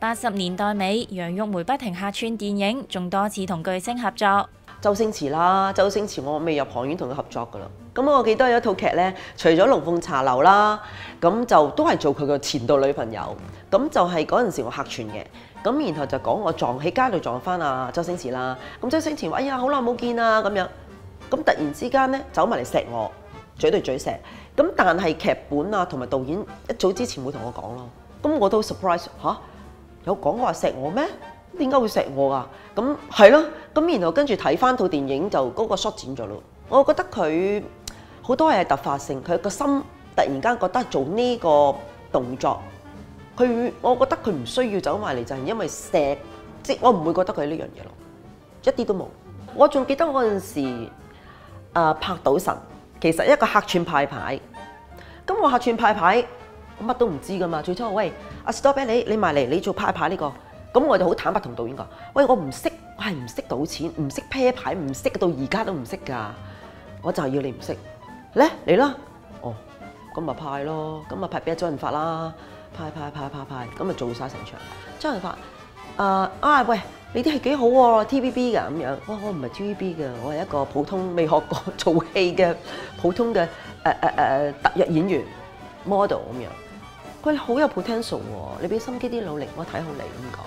八十年代尾，楊玉梅不停客串電影，仲多次同巨星合作。周星馳啦，周星馳我未入行已經同佢合作噶啦。咁我記得有一套劇咧，除咗《龍鳳茶樓》啦，咁就都係做佢個前度女朋友。咁就係嗰陣時我客串嘅。咁然後就講我撞喺街度撞翻阿周星馳啦。咁周星馳話：哎呀，好耐冇見啊咁樣。咁突然之間咧，走埋嚟錫我，嘴對嘴錫。咁但係劇本啊同埋導演一早之前會同我講咯。咁我都 surprise 嚇，有講過話錫我咩？點解會錫我啊？咁係咯，咁然後跟住睇翻套電影就嗰個 shot 剪咗咯。我覺得佢好多嘢係突發性，佢個心突然間覺得做呢個動作，佢我覺得佢唔需要走埋嚟，就係因為錫，即我唔會覺得佢呢樣嘢咯，一啲都冇。我仲記得嗰陣時、呃、拍賭神，其實一個客串派牌，咁我客串派牌，乜都唔知噶嘛。最初我喂阿 Stop 你，你埋嚟，你做派牌呢個。咁我就好坦白同導演講，喂，我唔識，我係唔識賭錢，唔識啤牌，唔識到而家都唔識㗎。我就係要你唔識，咧嚟啦。哦，咁咪派咯，咁咪派俾阿周潤發啦，派派派派派，咁咪做晒成場。周潤發，啊啊喂，你啲戲幾好喎，TVB 㗎咁樣。我我唔係 TVB 㗎，我係一個普通未學過做戲嘅普通嘅誒誒誒特約演員 model 咁樣。佢好有 potential 喎，你俾心機啲努力，我睇好你咁講。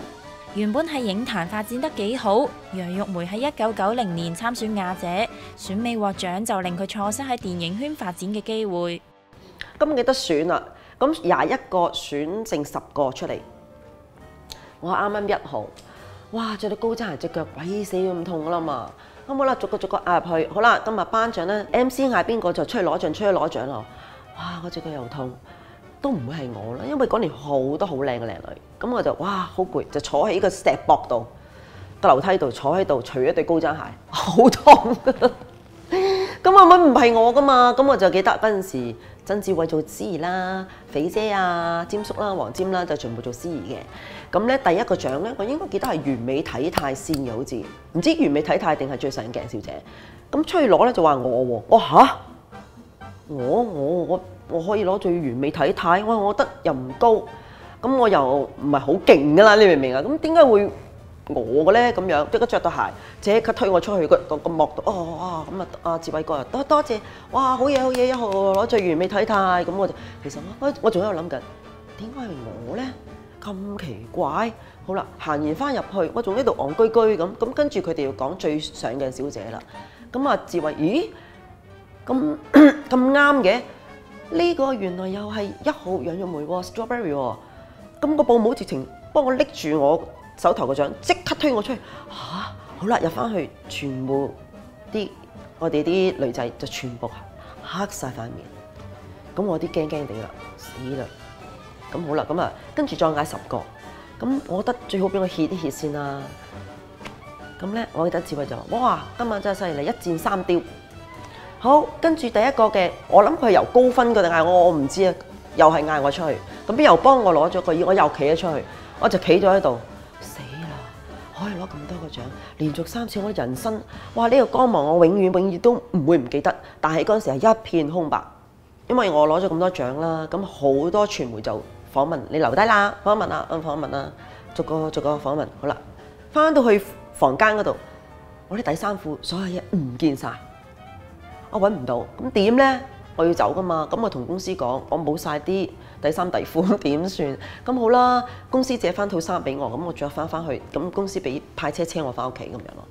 原本喺影壇發展得幾好，楊玉梅喺一九九零年參選亞姐，選美獲獎就令佢錯失喺電影圈發展嘅機會。咁記得選啦，咁廿一個選剩十個出嚟，我啱啱一號，哇！着到高踭鞋只腳鬼死咁痛噶啦嘛，咁好啦，逐個逐個壓入去，好啦，今日頒獎咧，MC 嗌邊個就出去攞獎，出去攞獎咯，哇！我只腳又痛。都唔會係我啦，因為嗰年好多好靚嘅靚女，咁我就哇好攰，就坐喺個石壆度個樓梯度坐喺度，除咗對高踭鞋，好痛。咁阿妹唔係我噶嘛，咁我就記得嗰陣時曾志偉做司儀啦，肥姐啊、詹叔啦、黃尖啦就全部做司儀嘅。咁咧第一個獎咧，我應該記得係完美體態先嘅，好似唔知完美體態定係最上鏡小姐。咁出去攞咧就話我喎，我吓？我我我。我可以攞最完美體態，我我覺得又唔高，咁我又唔係好勁噶啦，你明唔明啊？咁點解會我嘅咧？咁樣即刻着到鞋，即刻推我出去個個幕度，哦啊咁啊！阿志偉哥啊，多多謝，哇好嘢好嘢，一號攞最完美體態，咁我就其實我我仲喺度諗緊，點解係我咧？咁奇怪，好啦，行完翻入去，我仲喺度戇居居咁，咁跟住佢哋要講最上嘅小姐啦，咁啊志偉，咦咁 咁啱嘅？呢個原來又係一號楊玉梅喎，Strawberry 喎，咁個保姆直情幫我拎住我手頭個獎，即刻推我出去。嚇、好啦，入翻去，全部啲我哋啲女仔就全部黑晒塊面，咁我啲驚驚地啦，死啦，咁好啦，咁啊跟住再嗌十個，咁我覺得最好俾我歇啲歇先啦，咁咧我記得智慧就話：哇，今晚真係犀利，一箭三雕。好，跟住第一個嘅，我諗佢係由高分嗰度嗌我，我唔知啊，又係嗌我出去，咁邊又幫我攞咗個，我又企咗出去，我就企咗喺度，死啦！可以攞咁多個獎，連續三次，我人生，哇！呢個光芒我永遠永遠都唔會唔記得，但係嗰陣時係一片空白，因為我攞咗咁多獎啦，咁好多傳媒就訪問你留低啦，訪問啊，嗯，訪問啊，逐個逐個訪問，好啦，翻到去房間嗰度，我啲底衫褲所有嘢唔見晒。我揾唔到，咁點咧？我要走噶嘛，咁我同公司講，我冇晒啲底衫底褲，點算？咁好啦，公司借翻套衫俾我，咁我着翻翻去，咁公司俾派車車我翻屋企咁樣咯。